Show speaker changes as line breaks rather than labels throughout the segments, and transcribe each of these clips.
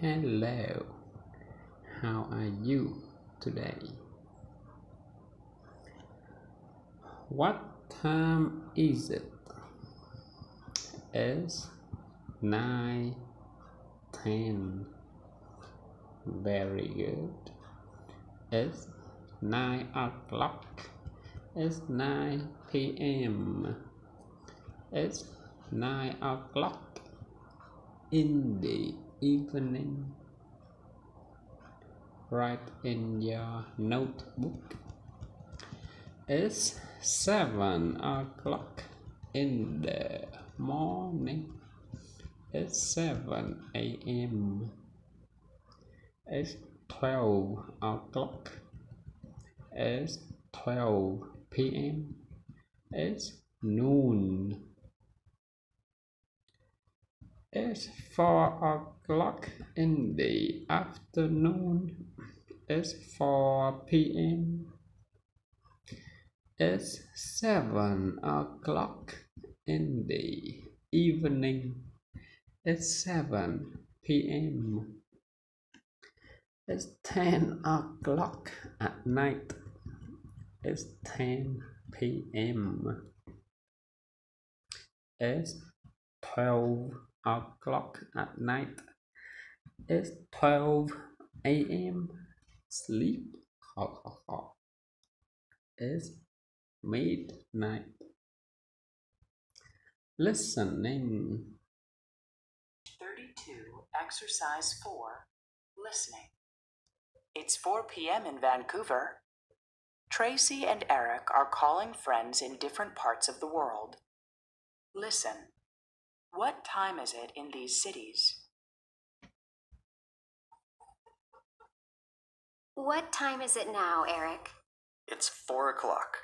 Hello, how are you today? What time is it? It's nine ten. Very good. It's nine o'clock. It's nine p.m. It's nine o'clock in the evening. Write in your notebook. It's seven o'clock in the morning. It's seven a.m. It's twelve o'clock. It's twelve p.m. It's noon. It's four o'clock in the afternoon. It's four p.m. It's seven o'clock in the evening. It's seven p.m. It's ten o'clock at night. It's ten p.m. It's twelve o'clock at night. It's twelve a.m. Sleep. Ha ha ha. Midnight. Listening.
32, Exercise 4, Listening. It's 4 p.m. in Vancouver. Tracy and Eric are calling friends in different parts of the world. Listen. What time is it in these cities?
What time is it now, Eric?
It's four o'clock.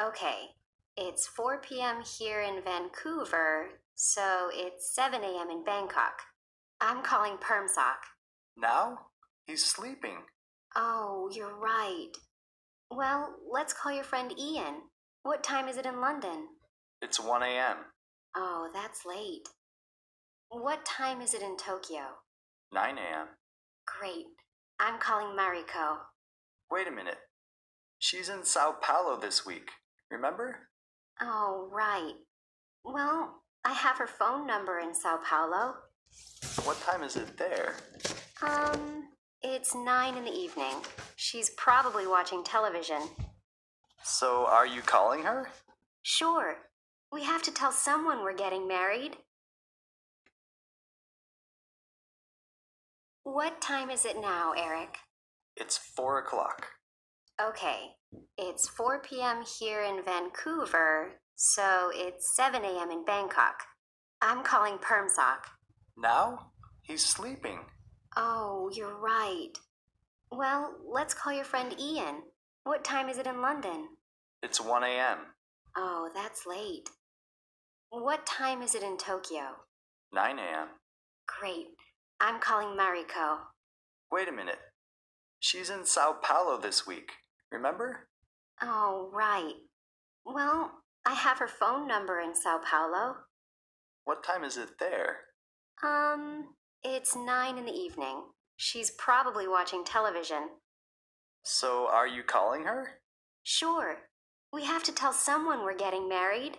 Okay, it's 4 p.m. here in Vancouver, so it's 7 a.m. in Bangkok. I'm calling Permsock.
Now? He's sleeping.
Oh, you're right. Well, let's call your friend Ian. What time is it in London?
It's 1 a.m.
Oh, that's late. What time is it in Tokyo?
9 a.m.
Great. I'm calling Mariko.
Wait a minute. She's in Sao Paulo this week. Remember?
Oh, right. Well, I have her phone number in Sao Paulo.
What time is it there?
Um, it's nine in the evening. She's probably watching television.
So, are you calling her?
Sure. We have to tell someone we're getting married. What time is it now, Eric?
It's 4 o'clock.
Okay, it's 4 p.m. here in Vancouver, so it's 7 a.m. in Bangkok. I'm calling Permsock.
Now? He's sleeping.
Oh, you're right. Well, let's call your friend Ian. What time is it in London?
It's 1 a.m.
Oh, that's late. What time is it in Tokyo?
9 a.m.
Great. I'm calling Mariko.
Wait a minute. She's in Sao Paulo this week. Remember?
Oh, right. Well, I have her phone number in Sao Paulo.
What time is it there?
Um, it's nine in the evening. She's probably watching television.
So, are you calling her?
Sure. We have to tell someone we're getting married.